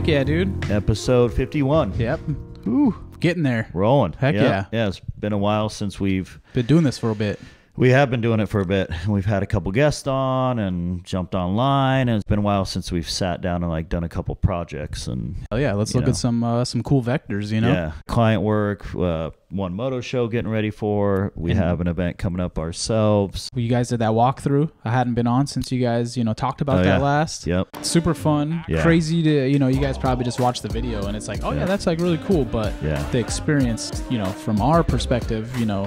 Heck yeah, dude. Episode 51. Yep. Whew, Getting there. rolling. Heck yeah. Yeah, it's been a while since we've Been doing this for a bit. we have been doing it for a bit. We've had a couple guests on and jumped online, and it's been a while since we've sat down and like done a couple projects and Oh yeah, let's look know. at some uh, some cool vectors. You know. yeah, client work. Uh, one moto show getting ready for. We And- have an event coming up ourselves. You guys did that walkthrough. I hadn't been on since you guys, you know, talked about Oh, that yeah. last. Yep. Super fun, Yeah. crazy to, you know, you guys probably just watch the video and it's like, oh yeah, Yeah. that's like really cool. But Yeah. the experience, you know, from our perspective, you know,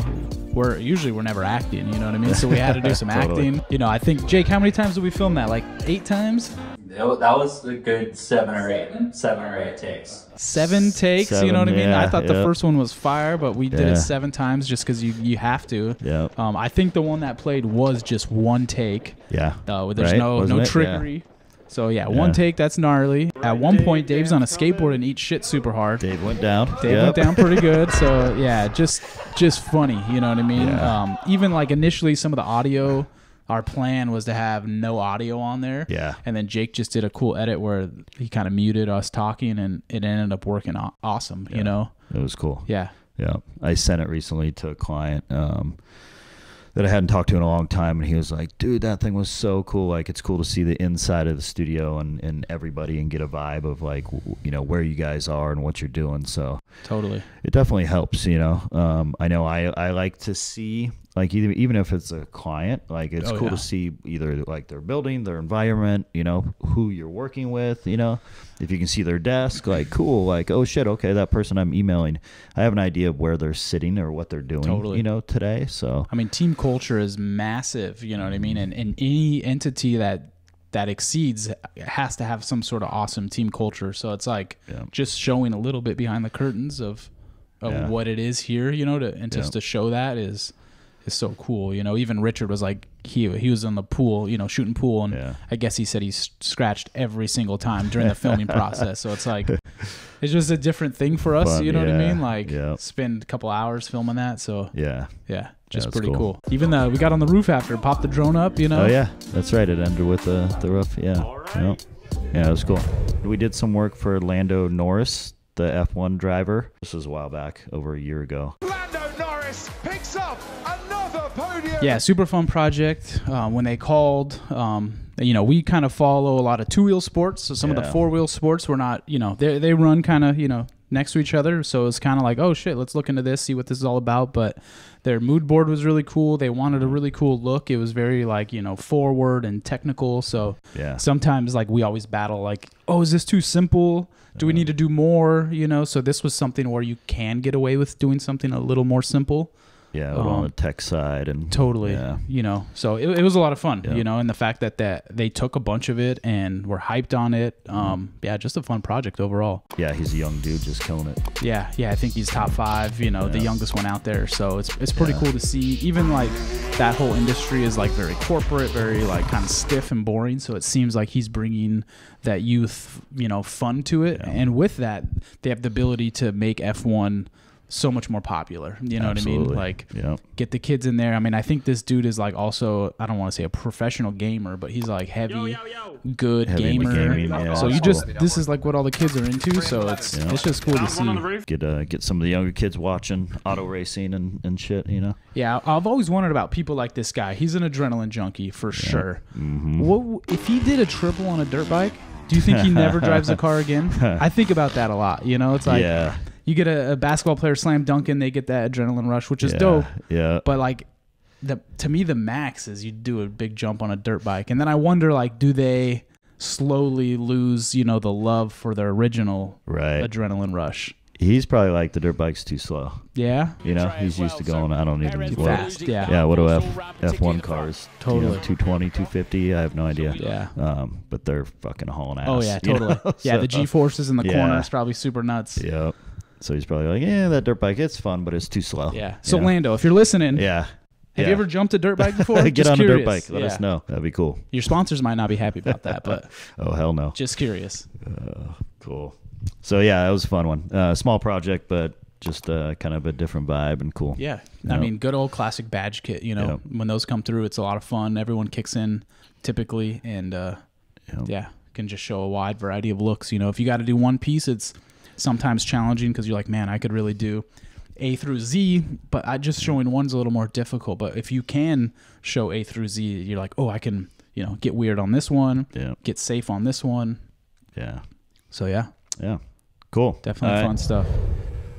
we're usually we're never acting. You know what I mean? So we had to do some Totally. acting. You know, I think Jake, how many times did we film that? Like eight times? That that was a good seven or eight, seven or eight takes. Seven takes. you know what I mean? I yeah, thought the first one was fire, but we did Yeah. it seven times just because you you have to. Yeah. Um, I think the one that played was just one take. Yeah. Uh, there's Right? no Wasn't no it? Yeah. trickery. So yeah, one Yeah. take. That's gnarly. At one point, Dave's on a skateboard and eats shit super hard. Dave, Dave went down. Dave went down pretty good. So yeah, just just funny. You know what I mean? Yeah. Um, even like initially, some of the audio. Our plan was to have no audio on there. Yeah. And then Jake just did a cool edit where he kind of muted us talking, and it ended up working aw- awesome. You know? It was cool. Yeah. Yeah, I sent it recently to a client um, that I hadn't talked to in a long time, and he was like, "Dude, that thing was so cool. Like, it's cool to see the inside of the studio and, and everybody, and get a vibe of like, w- you know, where you guys are and what you're doing." So Totally. it definitely helps. You know, um, I know I I like to see like either, even if it's a client, like it's Oh, cool yeah. to see either like their building, their environment, you know, who you're working with, you know, if you can see their desk, like cool, like oh shit, okay, that person I'm emailing, I have an idea of where they're sitting or what they're doing, Totally. you know, today. So I mean, team culture is massive. You know what I mean? And, and any entity that that exceeds has to have some sort of awesome team culture. So it's like Yeah. just showing a little bit behind the curtains of of Yeah. what it is here. You know, to, and just to show that is is so cool. You know, even Richard was like he he was in the pool, you know, shooting pool, and Yeah. I guess he said he scratched every single time during the filming process. So it's like it's just a different thing for us. Fun, you know what I mean? Like yeah. spend a couple hours filming that. So yeah. yeah, just that's pretty cool. cool. Even the we got on the roof after, popped the drone up. You know. Oh yeah, that's right. It ended with the the roof. Yeah, yeah, yeah. It was cool. We did some work for Lando Norris, the F1 driver. This was a while back, over a year ago. Lando Norris Yeah, super fun project. Um, when they called, um, you know, we kind of follow a lot of two wheel sports. So some of the four wheel sports, we're not, you know, they they run kind of, you know, next to each other. So it's kind of like, oh shit, let's look into this, see what this is all about. But their mood board was really cool. They wanted a really cool look. It was very like, you know, forward and technical. So Yeah. sometimes like we always battle like, oh, is this too simple? Do we need to do more? You know, so this was something where you can get away with doing something a little more simple. Yeah, on Um, the tech side and Totally. Yeah, You know, so it, it was a lot of fun, Yeah. you know, and the fact that, that they took a bunch of it and were hyped on it. Mm-hmm. Um, yeah, just a fun project overall. yeah. He's a young dude, just killing it. Yeah. Yeah. I think he's top five, you know, the youngest one out there. So it's, it's pretty Yeah. cool to see. Even like that whole industry is like very corporate, very like kind of stiff and boring. So it seems like he's bringing that youth, you know, fun to it. Yeah. And with that, they have the ability to make F1 so much more popular. You know what I mean? Like, Yeah, get the kids in there. I mean, I think this dude is like also I don't want to say a professional gamer, but he's like heavy, good Heavy gamer. gaming, yeah, so you just this is like what all the kids are into. So it's Yeah. it's just cool to see. get uh, get some of the younger kids watching auto racing and, and shit. You know. Yeah, I've always wondered about people like this guy. He's an adrenaline junkie for sure. Mm-hmm. What if he did a triple on a dirt bike? Do you think he never drives a car again? I think about that a lot. You know, it's like yeah, you get a, a basketball player slam dunking, they get that adrenaline rush, which is yeah, dope. Yeah, But like the to me the max is you do a big jump on a dirt bike. And then I wonder like do they slowly lose, you know, the love for their original right. adrenaline rush? He's probably like the dirt bike's too slow. Yeah? You know, he's used to going. I don't even Too what- fast, yeah. Yeah, what do F F1 cars? Totally. You know, 220, 250. I have no idea. Yeah. Um, but they're fucking hauling ass. Oh yeah, you totally. know? Yeah, the G forces in the Yeah. corner is probably super nuts. Yeah. Yep. So he's probably like, yeah, that dirt bike, it's fun, but it's too slow. Yeah. So You know? Lando, if you're listening, Yeah. have yeah. you ever jumped a dirt bike before? get Just on a dirt bike? Let Yeah. us know. That'd be cool. Your sponsors might not be happy about that, but Oh hell no. just curious. Cool. So yeah, that was a fun one. Uh, small project, but just uh, kind of a different vibe and cool. Yeah. I Yep. mean, good old classic badge kit, you know, Yep. when those come through, it's a lot of fun. Everyone kicks in typically and uh Yep. yeah, can just show a wide variety of looks. You know, if you got to do one piece, it's sometimes challenging because you're like, man, I could really do A through Z, but I just showing one's a little more difficult. But if you can show A through Z, you're like, oh, I can, you know, get weird on this one, Yeah. get safe on this one. Yeah. So yeah, Yeah. Cool. definitely All right. fun stuff.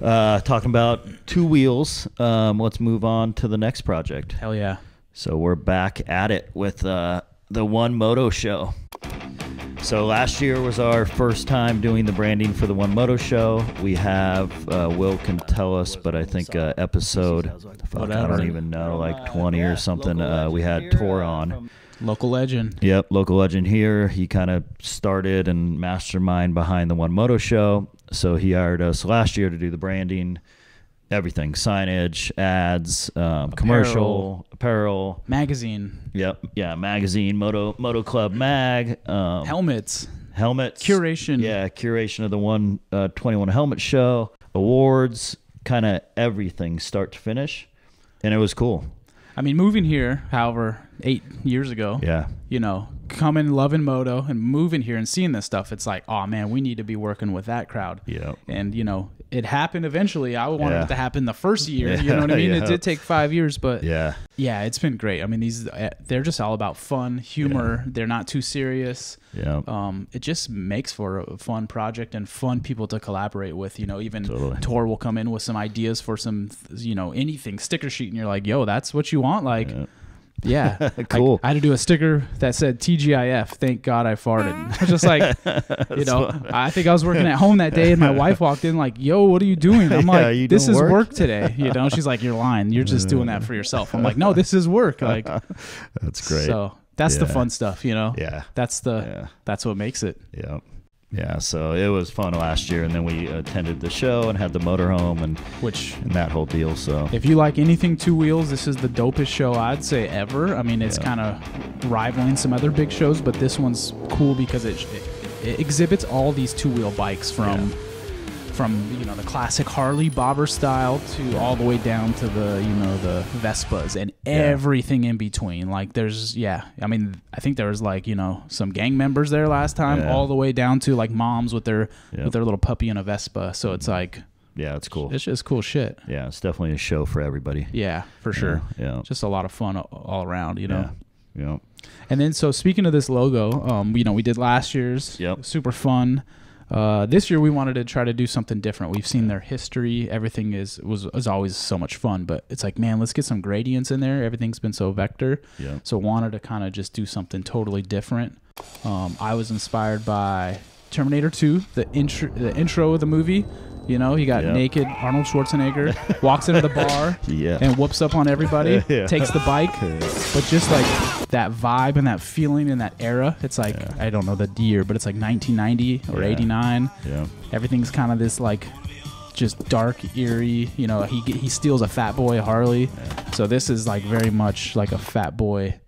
Uh, talking about two wheels. Um, let's move on to the next project. Hell yeah. So we're back at it with uh, the One Moto Show. So last year was our first time doing the branding for the One Moto Show. We have uh, Will can tell us, but I think uh, episode fuck, I don't even know, like 20 or something. Uh, we had Thor on. Local legend. Yep, local legend here. He kind of started and mastermind behind the One Moto Show. So he hired us last year to do the branding, everything, signage, ads, um, commercial, apparel. Magazine, Yep, yeah, magazine, Moto Moto Club mag, um, helmets, helmets, curation. Yeah, curation of the one uh, 21 helmet show, awards, kind of everything, start to finish, and it was cool. I mean, moving here, however, eight years ago, Yeah, you know, coming, loving moto, and moving here and seeing this stuff, it's like, oh man, we need to be working with that crowd. yeah And you know, it happened eventually. I wanted Yeah. it to happen the first year. You know what I mean? Yeah. It did take five years, but yeah, yeah, it's been great. I mean, these uh, they're just all about fun, humor. They're not too serious. yeah. Um, it just makes for a fun project and fun people to collaborate with. You know, even Totally. Thor will come in with some ideas for some, you know, anything sticker sheet, and you're like, "Yo, that's what you want." Like, Yeah. yeah, Cool. I, I had to do a sticker that said TGIF. Thank God I farted. I mm. was just like, you know, I think I was working at home that day, and my wife walked in like, "Yo, what are you doing?" I'm Yeah, like, "This is work?" work today." You know, she's like, "You're lying. You're just doing that for yourself." I'm like, "No, this is work." Like, That's great. so that's the fun stuff. You know, yeah, that's the yeah. that's what makes it. Yeah. Yeah, so it was fun last year, and then we attended the show and had the motorhome and, Which and that whole deal. So If you like anything two wheels, this is the dopest show I'd say ever. I mean, it's Yeah. kind of rivaling some other big shows, but this one's cool because it, it, it exhibits all these two wheel bikes from from you know the classic Harley bobber style to all the way down to the you know the Vespas and everything in between. Like there's yeah, I mean I think there was like you know some gang members there last time, Yeah. all the way down to like moms with their Yeah. with their little puppy in a Vespa. So it's like yeah, it's cool. it's just cool shit. yeah, it's definitely a show for everybody. Yeah, for sure. Yeah. Just a lot of fun all around, you know. Yeah. Yeah. And then, so speaking of this logo, um, you know, we did last year's, Yep. super fun. Uh, this year we wanted to try to do something different. We've seen their history; everything is was is always so much fun. But it's like, man, let's get some gradients in there. Everything's been so vector, Yeah. so wanted to kind of just do something totally different. Um, I was inspired by Terminator 2, the intro, the intro of the movie. You know, he got Yeah. naked Arnold Schwarzenegger walks into the bar Yeah. and whoops up on everybody, Yeah. takes the bike, but just like that vibe and that feeling in that era. It's like I don't know the year, but it's like 1990 or Yeah. 89. Yeah. Everything's kind of this like just dark, eerie. You know, he he steals a Fat Boy Harley, so this is like very much like a Fat Boy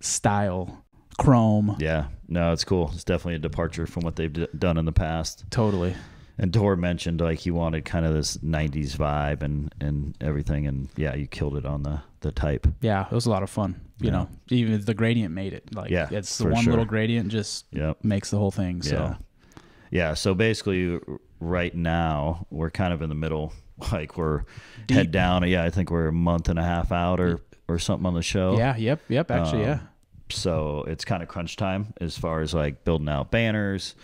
style chrome. Yeah. No, it's cool. It's definitely a departure from what they've d- done in the past. Totally. And Thor mentioned like he wanted kind of this '90s vibe and and everything, and yeah, you killed it on the the type. Yeah, it was a lot of fun. You Yeah. know, even the gradient made it. Like, Yeah, it's the one sure. little gradient just Yep. makes the whole thing. So. Yeah. Yeah. So basically, right now we're kind of in the middle. Like we're head down. Yeah, I think we're a month and a half out or or something on the show. Yeah, yep, yep. Actually, Um, yeah. So it's kind of crunch time as far as like building out banners.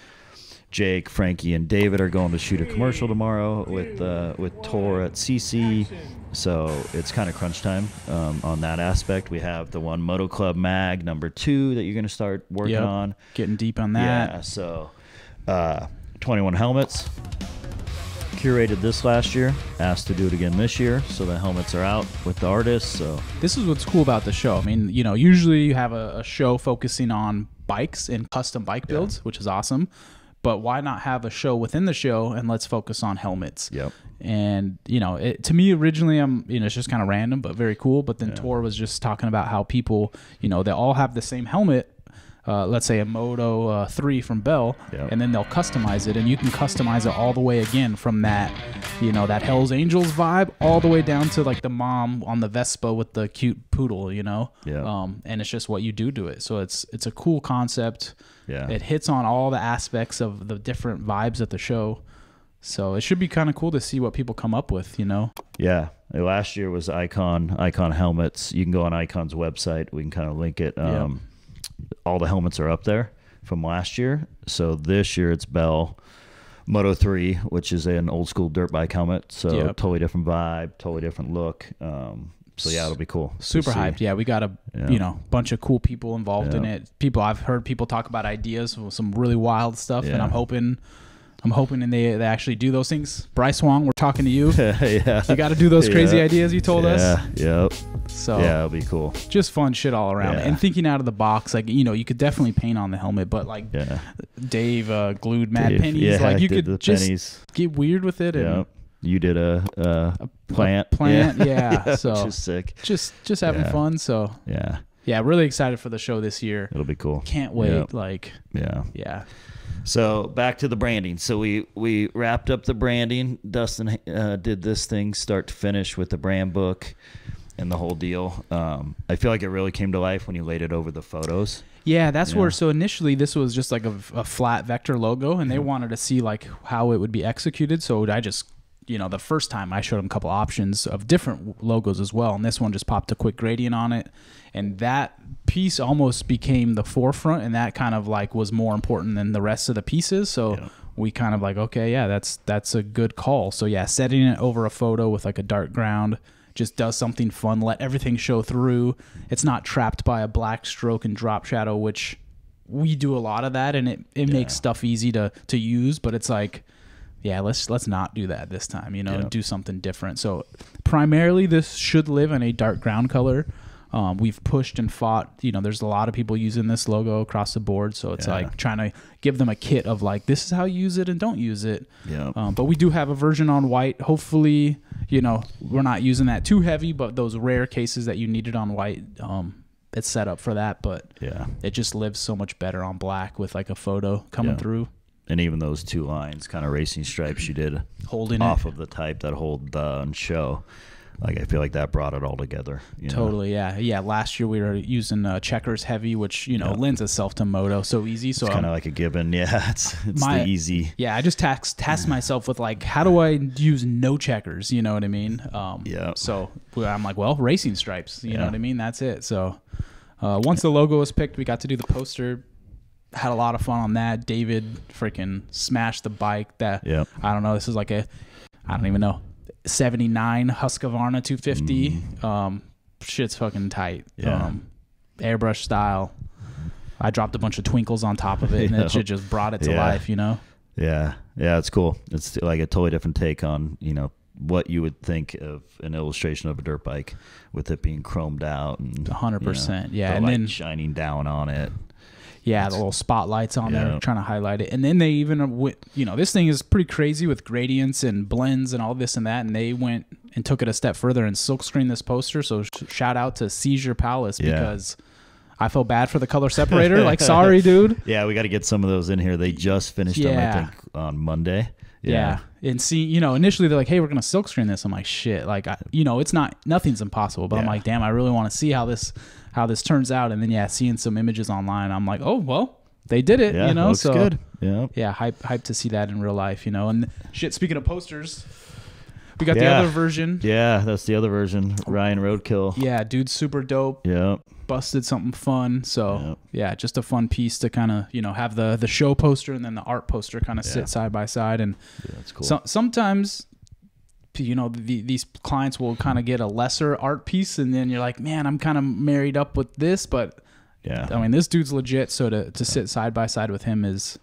Jake, Frankie, and David are going to shoot a commercial tomorrow with uh, with Thor at See See. So it's kind of crunch time um, on that aspect. We have the one Moto Club mag number two that you're going to start working Yep. on. Getting deep on that. Yeah, so uh, 21 helmets. Curated this last year, asked to do it again this year. So the helmets are out with the artists. So This is what's cool about the show. I mean, you know, usually you have a, a show focusing on bikes and custom bike builds, which is awesome. But why not have a show within the show and let's focus on helmets? Yep. And you know, it, to me originally, I'm you know it's just kind of random, but very cool. But then Thor was just talking about how people, you know, they all have the same helmet. Uh, let's say a Moto uh, 3 from Bell, Yep. and then they'll customize it, and you can customize it all the way again from that you know, that Hell's Angels vibe, all the way down to like the mom on the Vespa with the cute poodle, you know. Yeah. Um, and it's just what you do to it. So it's it's a cool concept. Yeah. It hits on all the aspects of the different vibes at the show. So it should be kind of cool to see what people come up with, you know. Yeah. Uh, Last year was Icon Icon helmets. You can go on Icon's website. We can kind of link it. Um, All the helmets are up there from last year. So this year it's Bell Moto 3, which is an old school dirt bike helmet. So Yep. totally different vibe, totally different look. Um, so yeah, it'll be cool. super hyped. Yeah, we got a Yeah. you know bunch of cool people involved in it. People I've heard people talk about ideas, with some really wild stuff, and I'm hoping, I'm hoping and they they actually do those things. Bryce Wong, we're talking to you. yeah. You got to do those crazy Yeah. ideas you told us. Yeah. Yep. So Yeah, it'll be cool. just fun shit all around, Yeah. and thinking out of the box. Like you know, you could definitely paint on the helmet, but like Yeah. Dave uh, glued mad Dave, pennies. Yeah, like you could the just pennies. get weird with it and Yeah. You did a, a plant. plant, yeah, so- is sick. just just having fun. So Yeah. yeah, really excited for the show this year. It'll be cool. Can't wait. Yep. Like Yeah. yeah. So back to the branding. So we we wrapped up the branding. Dustin uh, did this thing start to finish with the brand book and the whole deal. Um, I feel like it really came to life when you laid it over the photos. Yeah, that's Yeah. where. So initially, this was just like a, a flat vector logo, and they wanted to see like how it would be executed. So I just, you know, the first time I showed them a couple options of different logos as well, and this one just popped a quick gradient on it, and that piece almost became the forefront, and that kind of like was more important than the rest of the pieces. So. Yeah. We kind of like okay, yeah, that's that's a good call. So yeah, setting it over a photo with like a dark ground just does something fun. Let everything show through. It's not trapped by a black stroke and drop shadow, which we do a lot of that, and it, it makes stuff easy to to use. But it's like, yeah, let's let's not do that this time. You know, Yeah. do something different. So primarily, this should live in a dark ground color. Um, we've pushed and fought. You know, there's a lot of people using this logo across the board. So it's Yeah. like trying to give them a kit of like this is how you use it and don't use it. Yeah. Um, but we do have a version on white. Hopefully, you know, we're not using that too heavy, but those rare cases that you need it on white, um, it's set up for that. But yeah. it just lives so much better on black with like a photo coming Yeah. through, And even those two lines, kind of racing stripes you did holding off it. of the type that hold the and show. Like I feel like that brought it all together. you know? Totally, yeah, yeah. Last year we were using uh, checkers heavy, which you know Yeah. lends itself to moto so easy. So It's kind of like a given. Yeah, it's it's My- the easy. Yeah, I just task task myself with like, how do I use no checkers? You know what I mean? Um, Yeah. So I'm like, well, racing stripes. You know what I mean? That's it. So uh, once the logo was picked, we got to do the poster. Had a lot of fun on that. David freaking smashed the bike. That Yep. I don't know. This is like a, I don't even know, 79 Husqvarna 250. Um, shit's fucking tight. Mm. Yeah. Um, airbrush style. I dropped a bunch of twinkles on top of it, and it shit just brought it to Yeah. life. You know. Yeah, yeah, it's cool. It's like a totally different take on you know what you would think of an illustration of a dirt bike with it being chromed out and 100%, you know, yeah, and then- shining down on it. Yeah, the little spotlights on Yeah. there trying to highlight it. And then they even, went, you know, this thing is pretty crazy with gradients and blends and all this and that. And they went and took it a step further and silkscreened this poster. So sh- shout out to Seizure Palace Yeah. because I felt bad for the color separator. like, sorry, dude. Yeah, we got to get some of those in here. They just finished them, I think, on Monday. Yeah. And see, you know, initially they're like, hey, we're going to silk screen this. I'm like, shit. Like, I, you know, it's not, nothing's impossible. But I'm like, damn, I really want to see how this, how this turns out. And then, yeah, seeing some images online, I'm like, oh, well, they did it, yeah, you know? so, good. Yeah, yeah, hype hype to see that in real life, you know. And shit, speaking of posters, we got the other version. yeah, that's the other version. Ryan Roadkill. Yeah, dude's super dope. Yeah, Busted something fun. So yeah, just a fun piece to kind of you know have the the show poster and then the art poster kind of Yeah. sit side by side. And yeah that's cool. so, sometimes you know the, these clients will kind of get a lesser art piece, and then you're like, man, I'm kind of married up with this, but yeah, I mean, this dude's legit. So to to sit side by side with him is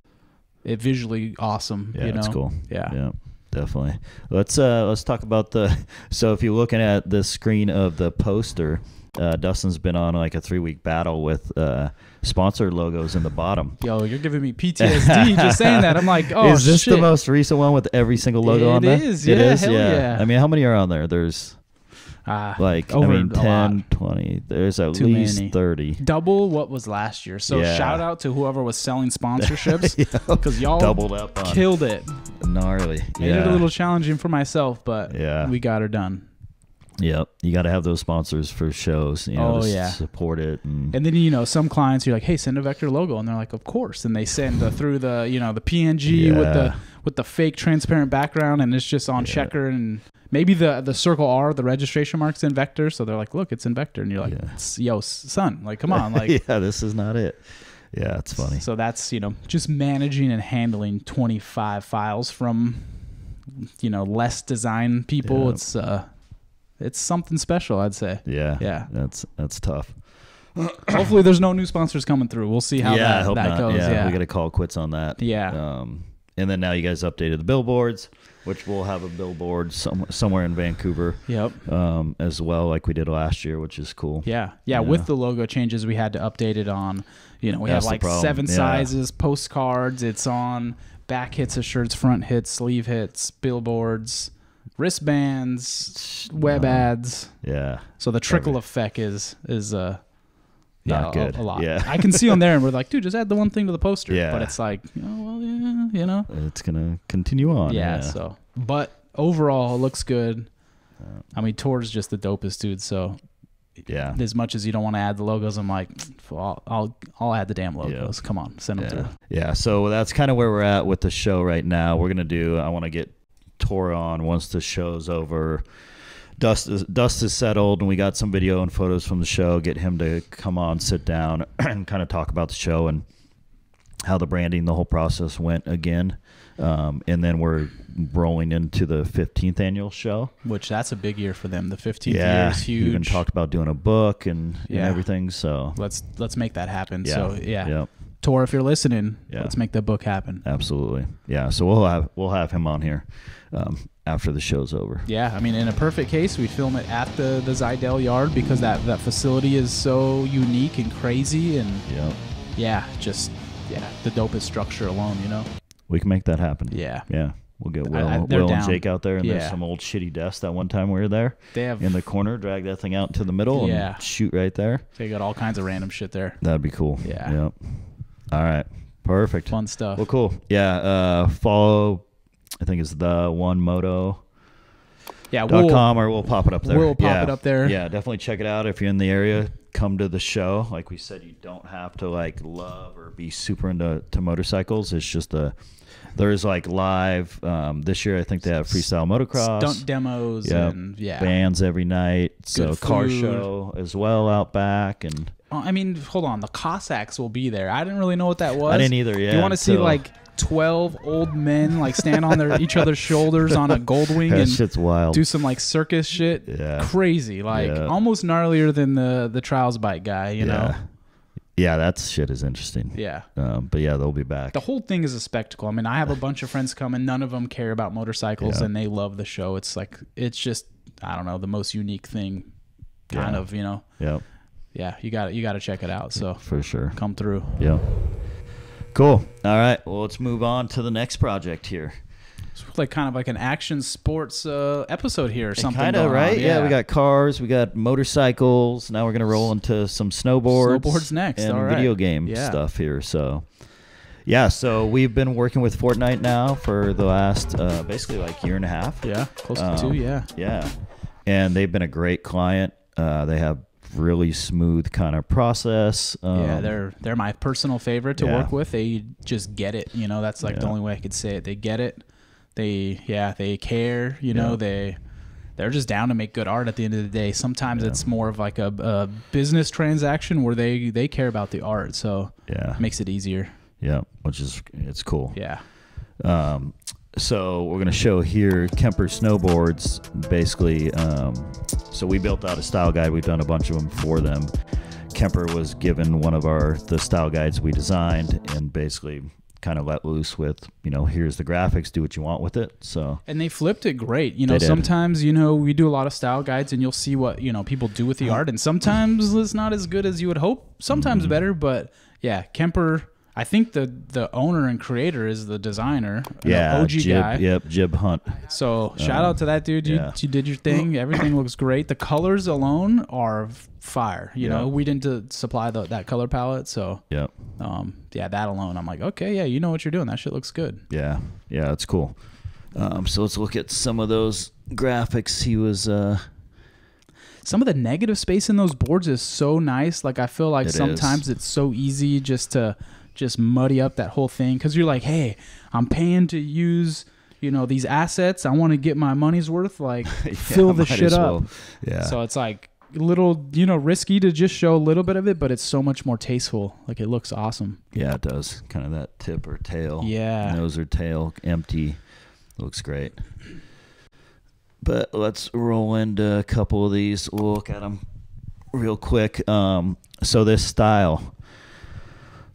it visually awesome. yeah, you know? that's cool. Yeah. yeah, definitely. Let's uh let's talk about the. So if you're looking at the screen of the poster, uh, Dustin's been on like a three week battle with uh sponsor logos in the bottom. Yo, you're giving me PTSD just saying that. I'm like, oh, is this shit. the most recent one with every single logo It on there? is, It yeah, is, hell yeah. I mean, how many are on there? There's Uh, Like over I mean, 10, 20. There's at Too least many. thirty. double what was last year. So Yeah. shout out to whoever was selling sponsorships because y'all Doubled up on killed it. gnarly. Made yeah. it a little challenging for myself, but Yeah. we got her done. Yep. You got to have those sponsors for shows. You know, Oh, to yeah. support it. And, And then you know some clients you're like, hey, send a vector logo, and they're like, of course, and they send uh, through the you know the PNG with the with the fake transparent background, and it's just on checker and. Maybe the the circle R, the registration mark's in vector, so they're like, "Look, it's in vector," and you're like, Yeah. "S- "Yo, son, like, come on, like." yeah, this is not it. Yeah, it's funny. So that's you know just managing and handling 25 files from you know less design people. It's uh, it's something special, I'd say. Yeah. Yeah. That's that's tough. Hopefully, there's no new sponsors coming through. We'll see how yeah, that, that goes. Yeah, Yeah, we got to call quits on that. Yeah. Um, and then now you guys updated the billboards, which we'll have a billboard some, somewhere in Vancouver Yep. um, as well, like we did last year, which is cool. Yeah. yeah. With the logo changes, we had to update it on. You know, we That's have like seven Yeah. sizes, postcards. It's on back hits of shirts, front hits, sleeve hits, billboards, wristbands, web No. ads. Yeah. So the trickle Every- effect is is uh yeah, a- good. A, lot. Yeah. I can see on there, and we're like, dude, just add the one thing to the poster. Yeah. But it's like, oh well, yeah, you know. It's gonna continue on. Yeah. Yeah. So, but overall, it looks good. I mean, Thor's just the dopest dude. So yeah. as much as you don't want to add the logos, I'm like, I'll I'll, I'll add the damn logos. Come on, send them Yeah. through. Yeah. So that's kind of where we're at with the show right now. We're gonna do. I want to get Thor on once the show's over. Dust is dust is settled, and we got some video and photos from the show. Get him to come on, sit down, and kind of talk about the show and how the branding, the whole process went again. Um, and then we're rolling into the 15th annual show. Which that's a big year for them. The 15th year yeah, is we even talked about doing a book and, and everything. So let's let's make that happen. yeah, So yeah, Yep. Thor, if you're listening, Yeah. let's make that book happen. Absolutely. Yeah. So we'll have we'll have him on here um, after the show's over. Yeah, I mean, in a perfect case, we film it at the the Zidell yard because that that facility is so unique and crazy, and Yeah. yeah, just yeah, the dopest structure alone, you know. We can make that happen. Yeah, Yeah. We'll get I- Will, I- they're Will and. Jake out there, and there's some old shitty desk that one time we were there they have in the corner. Drag that thing out to the middle Yeah. and shoot right there. they got all kinds of random shit there. That'd be cool. Yeah. Yep. All right. Perfect. Fun stuff. Well, cool. Yeah. Uh, follow. I think it's the one moto. yeah, dot we'll, com or we'll pop it up there. we'll pop Yeah. it up there. Yeah, definitely check it out if you're in the area. Come to the show. Like we said, you don't have to like love or be super into to motorcycles. It's just a there's like live um, this year. I think they have freestyle motocross, stunt demos Yep. and yeah. bands every night. So car show as well out back and I mean, hold on, the Cossacks will be there. I didn't really know what that was. I didn't either. Yeah, you want to see like twelve old men like stand on their each other's shoulders on a gold wing that and shit's wild. do some like circus shit. Yeah. Crazy. Like Yeah. almost gnarlier than the the trials bike guy, you know? yeah, yeah, that shit is interesting. Yeah. Um, but yeah, they'll be back. The whole thing is a spectacle. I mean, I have a bunch of friends come and none of them care about motorcycles Yeah. and they love the show. It's like it's just I don't know, the most unique thing kind Yeah. of, you know. Yep, Yeah, you got to you got to check it out. So for sure. come through. Yeah. Cool. All right. Well, let's move on to the next project here. It's like kind of like an action sports uh, episode here or something. Kind of right. on. Yeah. we got cars, we got motorcycles. Now we're gonna roll into some snowboards, Snowboards next, and all right. video game Yeah. stuff here. So, yeah. So we've been working with Fortnite now for the last uh, basically like year and a half. yeah, close to Um, two. Yeah, Yeah. And they've been a great client. Uh, they have really smooth kind of process. Um, yeah. They're they're my personal favorite to yeah. work with. They just get it. You know, that's like the only way I could say it. They get it. They yeah, they care. You know, Yeah. they they're just down to make good art at the end of the day. Sometimes it's more of like a, a business transaction where they they care about the art, so yeah. it makes it easier. Yeah. Which is it's cool. Yeah. Um, so we're gonna show here Kemper snowboards. Basically, um, so we built out a style guide. We've done a bunch of them for them. Kemper was given one of our the style guides we designed, and basically kind of let loose with you know here's the graphics, do what you want with it. So And they flipped it great. You know, sometimes, you know, we do a lot of style guides and you'll see what, you know, people do with the art. And sometimes it's not as good as you would hope. Sometimes Mm-hmm. better. But yeah, Kemper, I think the the owner and creator is the designer. Yeah, OG Jib, guy. Yep, Jib Hunt. So shout out to that dude. You, yeah. you did your thing. Everything looks great. The colors alone are fire. You Yeah. know, we didn't uh, supply the, that color palette, so Yep. um, yeah, that alone, I'm like, okay, yeah, you know what you're doing. That shit looks good. Yeah, yeah, that's cool. Um, so let's look at some of those graphics. He was. Uh, Some of the negative space in those boards is so nice. Like I feel like It is. sometimes it's so easy just to just muddy up that whole thing because you're like, hey, I'm paying to use. You know these assets. I want to get my money's worth. Like fill the shit as up. well. Yeah. So it's like a little, you know, risky to just show a little bit of it, but it's so much more tasteful. Like it looks awesome. yeah, it does. Kind of that tip or tail. Yeah. Nose or tail, empty. Looks great. But let's roll into a couple of these. We'll look at them real quick. Um, so this style.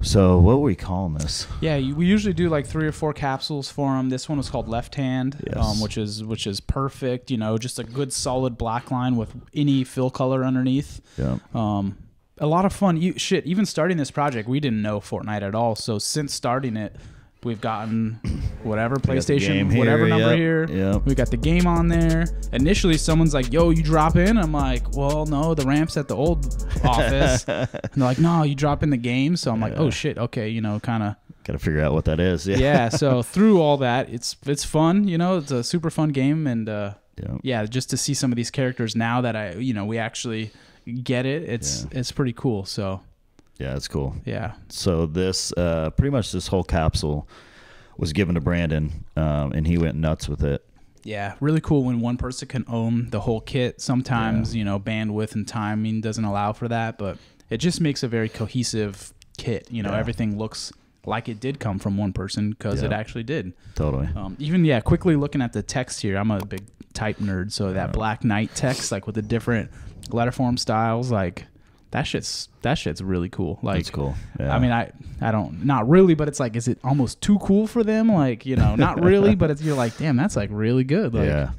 So what were we calling this? Yeah, you- we usually do like three or four capsules for them. This one was called Left Hand, Yes. um, which is which is perfect. You know, just a good solid black line with any fill color underneath. Yeah. Um, a lot of fun. You, shit, even starting this project, we didn't know Fortnite at all. So since starting it, we've gotten whatever PlayStation, here, whatever number yep, here. yep. We got the game on there. Initially, someone's like, "Yo, you drop in." I'm like, "Well, no, the ramp's at the old office." and they're like, "No, you drop in the game." So I'm like, "Oh shit, okay, you know, kind of." Got to figure out what that is. Yeah. yeah so through all that it's it's fun you know it's a super fun game and uh Yeah. yeah just to see some of these characters now that i you know we actually get it it's it's pretty cool so Yeah, that's cool. yeah So this, uh, pretty much this whole capsule was given to Brandon, um, and he went nuts with it. yeah really cool when one person can own the whole kit sometimes you know bandwidth and timing doesn't allow for that but it just makes a very cohesive kit you know Yeah. everything looks like it did come from one person because it actually did Totally. Um, even yeah, quickly looking at the text here, I'm a big type nerd, so that Black Knight text, like with the different letterform styles, like that shit's that shit's really cool. Like, That's cool. Yeah. I mean, I I don't not really, but it's like, is it almost too cool for them? Like, you know, not really, but it's you're like, damn, that's like really good. Like, yeah.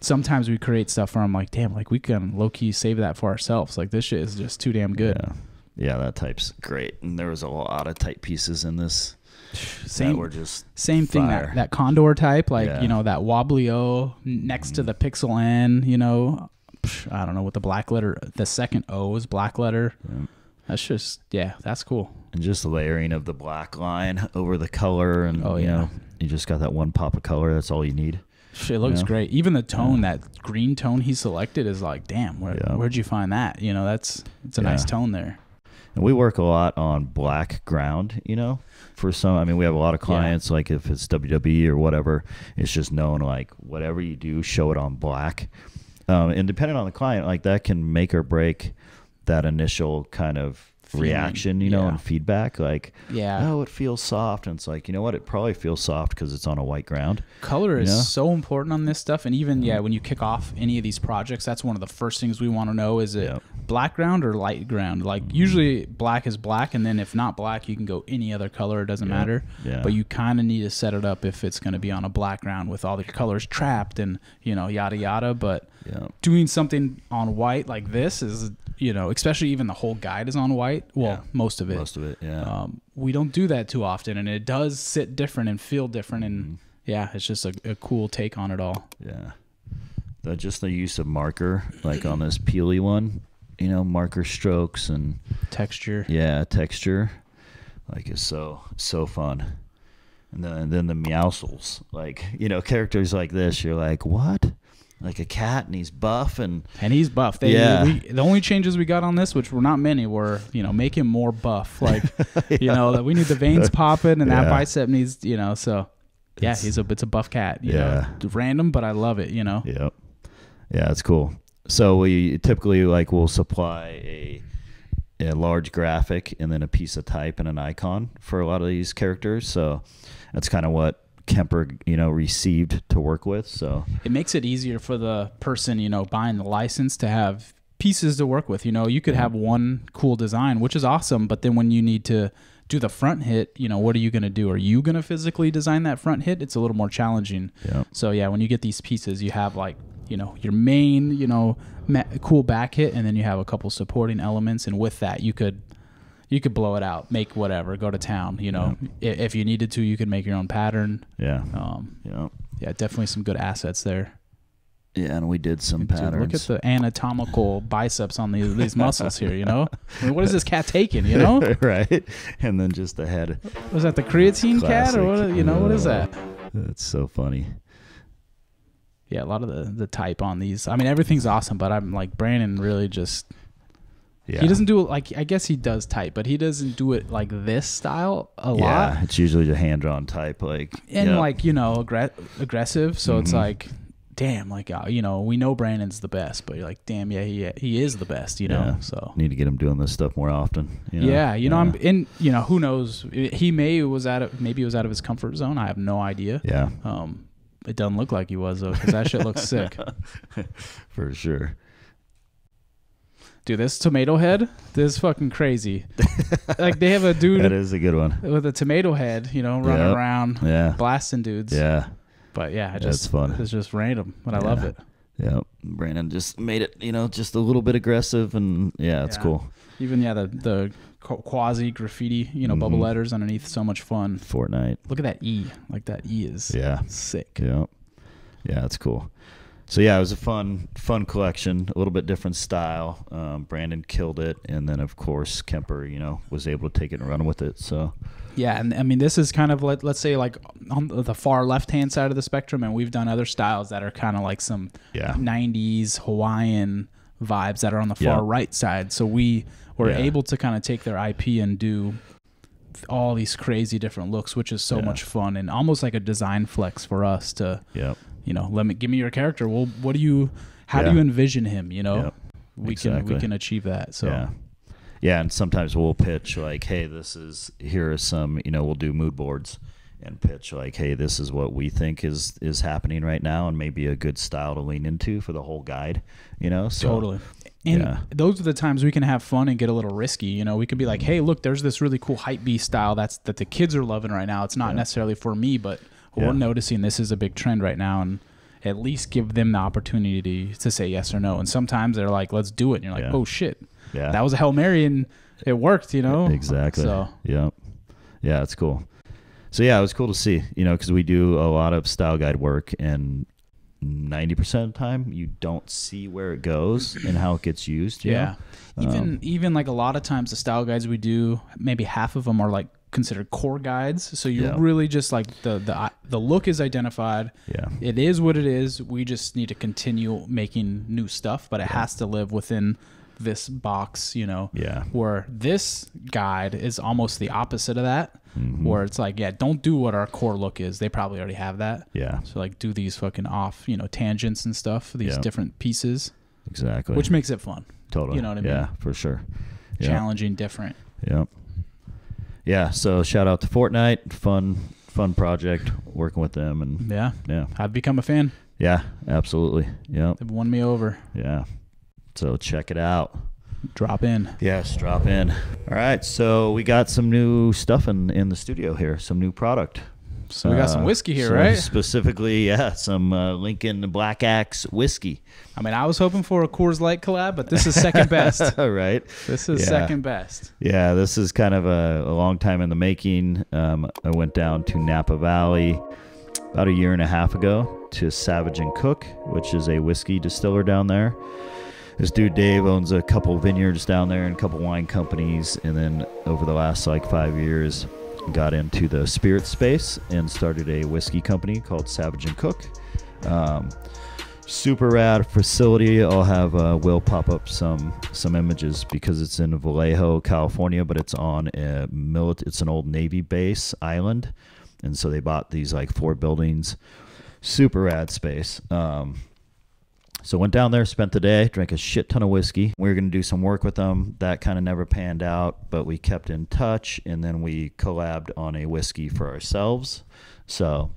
sometimes we create stuff where I'm like, damn, like we can low key save that for ourselves. Like this shit is just too damn good. Yeah. Yeah, that type's great. And there was a lot of type pieces in this that Same were just Same thing Fire. that, that condor type, like Yeah. you know that wobbly O next to mm. the pixel N. You know, I don't know what the black letter. The second O is black letter. Yeah. That's just yeah, that's cool. and just the layering of the black line over the color and Oh, you yeah. know, you just got that one pop of color, that's all you need. It looks Yeah. great. Even the tone, that green tone he selected is like, damn, where, Yeah. where'd you find that? You know, that's it's a nice tone there. And we work a lot on black ground, you know. For some, I mean, we have a lot of Yeah. clients. Like if it's WWE or whatever, it's just known like whatever you do, show it on black. Um, and depending on the client, like that can make or break that initial kind of reaction, you know, yeah. and feedback. Like, Yeah. oh, it feels soft, and it's like, you know what? It probably feels soft because it's on a white ground. color is Yeah. so important on this stuff and even yeah when you kick off any of these projects that's one of the first things we want to know is it Yep. black ground or light ground like mm-hmm. usually black is black and then if not black you can go any other color it doesn't Yeah. matter Yeah. but you kind of need to set it up if it's going to be on a black ground with all the colors trapped and you know yada yada but Yeah. doing something on white like this is you know especially even the whole guide is on white well Yeah. most of it Most of it, yeah. um, we don't do that too often and it does sit different and feel different and Mm-hmm. yeah it's just a, a cool take on it all Yeah. The, just the use of marker, like on this peely one, you know, marker strokes and texture yeah, texture, like is so so fun. And then and then the Meowscles, like you know, characters like this, you're like, what? Like a cat, and he's buff, and and he's buff they, Yeah. we, the only changes we got on this which were not many were you know make him more buff like you know that we need the veins popping and that bicep needs you know so yeah It's- he's a it's a buff cat you Yeah. know random but i love it you know Yep. Yeah, it's cool. So we typically like will supply a a large graphic and then a piece of type and an icon for a lot of these characters. So that's kind of what Kemper, you know, received to work with. So. It makes it easier for the person you know buying the license to have pieces to work with. You know you could have one cool design which is awesome but then when you need to do the front hit you know what are you going to do? Are you going to physically design that front hit? It's a little more challenging. Yeah, so yeah when you get these pieces you have like you know your main you know ma- cool back hit and then you have a couple supporting elements and with that you could you could blow it out, make whatever, go to town. You know, I if you needed to, you could make your own pattern. Yeah. Um, Yeah. yeah, definitely some good assets there. Yeah, and we did some Dude, patterns. look at the anatomical biceps on these these muscles here. You know, I mean, what is this cat taking? You know, right? And then just the head. was that the creatine cat or what? You know, what is that? That's so funny. Yeah, a lot of the the type on these. I mean, everything's awesome, but I'm like Brandon really just Yeah. he doesn't do it like I guess he does type, but he doesn't do it like this style a lot. Yeah, lot. it's usually the hand drawn type, like and yeah. like you know aggre- aggressive so it's Mhm. like damn like uh, you know we know brandon's the best but you're like damn yeah he, he is the best you know Yeah. so need to get him doing this stuff more often. you know? yeah you know i'm in you know who knows he may was out of maybe he was out of his comfort zone i have no idea Yeah, um it doesn't look like he was though because that shit looks sick for sure. Dude this tomato head this is fucking crazy like they have a dude That is a good one. with a tomato head you know running Yep. around Yeah, blasting dudes yeah, but yeah I That's just fun. it's just random but i love it yeah. Brandon just made it, you know, just a little bit aggressive, and yeah, it's Yeah. cool. Even yeah, the the quasi graffiti, you know, bubble Mhm. letters underneath, so much fun. Fortnite. Look at that E, like that E is Yeah. sick. Yeah, yeah, it's cool. So yeah, it was a fun, fun collection. A little bit different style. Um, Brandon killed it, and then of course Kemper, you know, was able to take it and run with it. So Yeah, and I mean this is kind of like let's say like on the far left hand side of the spectrum, and we've done other styles that are kind of like some Yeah. '90s Hawaiian vibes that are on the far Yeah. right side. So we were Yeah. able to kind of take their IP and do all these crazy different looks, which is so much fun and almost like a design flex for us to yeah, you know, let me give me your character. Well, what do you, how Yeah. do you envision him? You know, Yep. we can we can achieve that. So yeah, yeah. And sometimes we'll pitch like, "Hey, this is here are some," you know, we'll do mood boards and pitch like, "Hey, this is what we think is is happening right now, and maybe a good style to lean into for the whole guide." You know, so totally. And Yeah. those are the times we can have fun and get a little risky. You know, we could be like, mm. hey, look, there's this really cool hype beast style that's that the kids are loving right now. It's not Yeah. necessarily for me, but Yeah. we're noticing this is a big trend right now, and at least give them the opportunity to say yes or no. And sometimes they're like, let's do it. And you're like, Yeah. oh shit, Yeah, that was a hail mary and it worked. You know, Exactly. So yeah, yeah, it's cool. So yeah, it was cool to see, you know, because we do a lot of style guide work, and ninety percent of the time you don't see where it goes and how it gets used. Yeah. know? Even Um, even like a lot of times the style guides we do, maybe half of them are like considered core guides. So you're Yeah. really just like the the the look is identified. yeah, It is what it is. We just need to continue making new stuff, but it has to live within this box, you know. yeah, Where this guide is almost the opposite of that, Mhm. where it's like, yeah, don't do what our core look is. They probably already have that. yeah, So like do these fucking off, you know, tangents and stuff, these Yeah. different pieces, exactly. which makes it fun, totally, you know what I mean? Yeah, for sure. Yeah. challenging, different. Yeah. Yeah. So shout out to Fortnite, fun, fun project working with them, and Yeah, yeah, I've become a fan. yeah, absolutely, yeah, They've won me over. yeah. So check it out. Drop in. Yes, drop in. All right, so we got some new stuff in in the studio here, some new product. So we got some Uh, whiskey here, so right? Specifically, yeah, some uh, Lincoln Black Axe whiskey. I mean, I was hoping for a Coors Light collab, but this is second best. All right. This is Yeah. second best. Yeah, this is kind of a, a long time in the making. Um, I went down to Napa Valley about a year and a half ago to Savage and Cooke, which is a whiskey distiller down there. This dude Dave owns a couple vineyards down there and a couple wine companies, and then over the last like five years, got into the spirit space and started a whiskey company called Savage and Cooke. Um, super rad facility. I'll have uh, Will pop up some some images because it's in Vallejo, California, but it's on a milit- It's an old Navy base island, and so they bought these like four buildings. Super rad space. Um, so went down there, spent the day, drank a shit ton of whiskey. We were gonna do some work with them. That kind of never panned out, but we kept in touch, and then we collabed on a whiskey for ourselves. So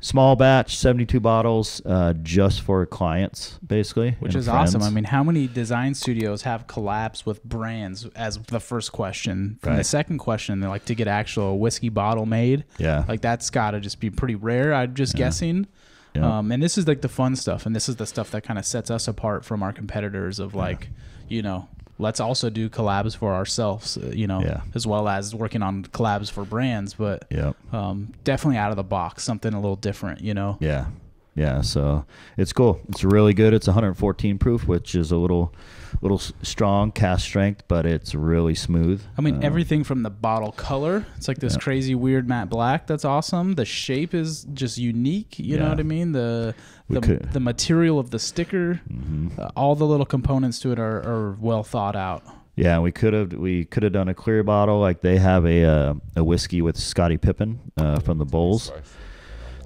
small batch, seventy-two bottles, uh, just for clients, basically, Which is awesome. I mean, how many design studios have collabs with brands as the first question? From the second question, they're like to get actual whiskey bottle made. yeah, Like that's got to just be pretty rare. I'm just guessing. Yeah. Um, and this is like the fun stuff, and this is the stuff that kind of sets us apart from our competitors. Of like, you know, let's also do collabs for ourselves, uh, you know, Yeah. as well as working on collabs for brands. But Yep. um, definitely out of the box, something a little different, you know. Yeah. Yeah. So it's cool. It's really good. It's 114 proof, which is a little, little strong cask strength, but it's really smooth. I mean, Um, everything from the bottle color, it's like this Yeah. crazy weird matte black. That's awesome. The shape is just unique. You know what I mean? The the, the material of the sticker, mhm. uh, all the little components to it are, are well thought out. Yeah, we could have we could have done a clear bottle like they have a uh, a whiskey with Scottie Pippen uh, from the Bulls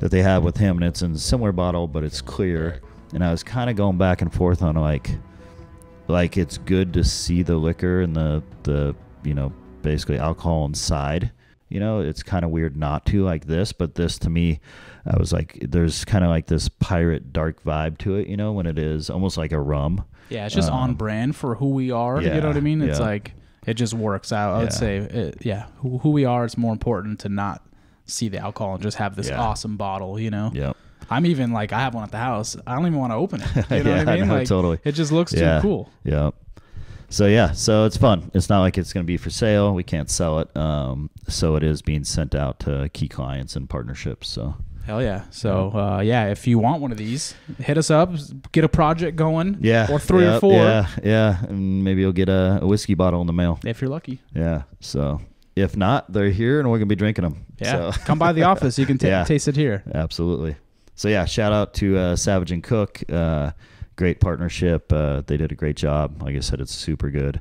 that they have with him, and it's in a similar bottle, but it's clear. And I was kind of going back and forth on like, like it's good to see the liquor and the the you know basically alcohol inside. You know, it's kind of weird not to like this, but this to me, I was like, there's kind of like this pirate dark vibe to it. You know, when it is almost like a rum. Yeah, it's just on Um, brand for who we are. you know what I mean? It's yeah. like it just works out. I would Yeah. say, it, yeah, who, who we are. is more important to not see the alcohol and just have this Yeah. awesome bottle. You know, Yep. I'm even like I have one at the house. I don't even want to open it. You know Yeah, what I mean? know, like totally. it just looks Yeah. too cool. Yeah. So yeah, so it's fun. It's not like it's going to be for sale. We can't sell it. Um, so it is being sent out to key clients and partnerships. So Hell yeah! So uh, yeah, if you want one of these, hit us up. Get a project going. yeah, or three yeah, or four Yeah, yeah, and maybe you'll get a, a whiskey bottle in the mail. if you're lucky. Yeah. So if not, they're here and we're gonna be drinking them. Yeah, So. come by the office. You can ta Yeah. taste it here. Absolutely. So yeah, shout out to uh, Savage and Cooke. Uh, great partnership. Uh, they did a great job. Like I said, it's super good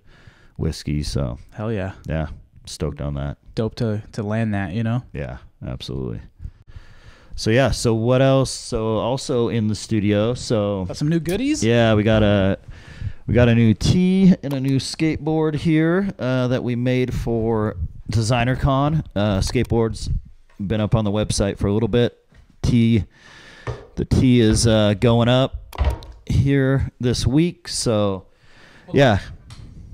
whiskey. So Hell yeah! yeah, stoked on that. Dope to to land that. You know. Yeah, absolutely. So yeah, so what else? So also in the studio. So Got some new goodies. yeah, we got a we got a new tee and a new skateboard here uh, that we made for DesignerCon. Uh, skateboards been up on the website for a little bit. Tee, the tee is uh, going up here this week. So yeah,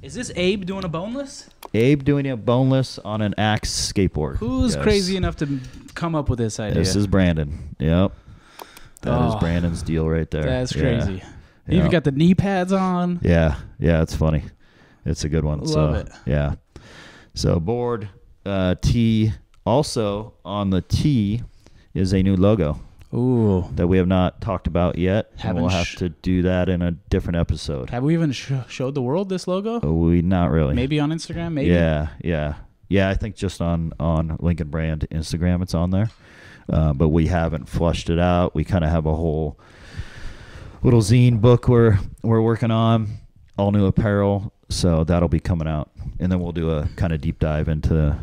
Is this Abe doing a boneless? Abe doing a boneless on an Axe skateboard. Who's Yes. crazy enough to come up with this idea? This is Brandon. Yep. that is Oh. Brandon's deal right there. That's crazy. Yeah. even got the knee pads on. Yeah, yeah, it's funny. It's a good one. Love so, it. Yeah. So board uh, T. Also on the T is a new logo Ooh. that we have not talked about yet. and we'll have to do that in a different episode. Have we even sh- showed the world this logo? Uh, we not really. Maybe on Instagram. Maybe. Yeah, yeah, yeah. I think just on on Lincoln Brand Instagram, it's on there. Uh, but we haven't flushed it out. We kind of have a whole little zine book we're we're working on, all new apparel. So that'll be coming out, and then we'll do a kind of deep dive into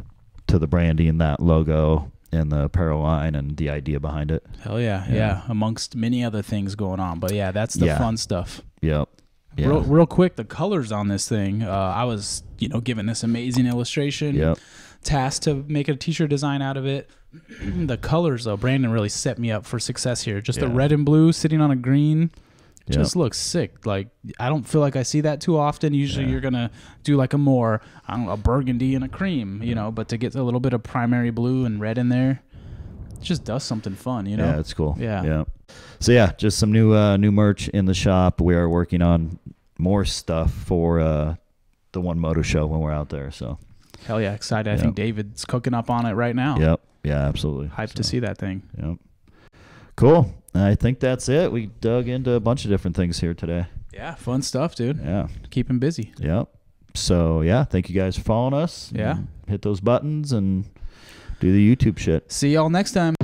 to the branding, that logo, and the apparel line, and the idea behind it. Hell yeah, yeah, Yeah. Amongst many other things going on, but yeah, that's the Yeah. fun stuff. Yep. Yeah. Real, real quick, the colors on this thing. Uh, I was, you know, given this amazing illustration. Yep. Tasked to make a t-shirt design out of it. the colors, though, Brandon really set me up for success here. Just the red and blue sitting on a green. Yep. Just looks sick. Like I don't feel like I see that too often. Usually Yeah. you're gonna do like a more I don't know, a burgundy and a cream, you know, but to get a little bit of primary blue and red in there, it just does something fun, you know. Yeah, it's cool. Yeah. Yeah. So yeah, just some new uh, new merch in the shop. We are working on more stuff for uh, the One Moto show when we're out there. So Hell yeah, excited. I think David's cooking up on it right now. yep, yeah, absolutely. Hyped to see that thing. Yep. Cool. I think that's it. We dug into a bunch of different things here today. Yeah, fun stuff, dude. Yeah. Keep him busy. Yep. So yeah, thank you guys for following us. Yeah. Hit those buttons and do the YouTube shit. See y'all next time.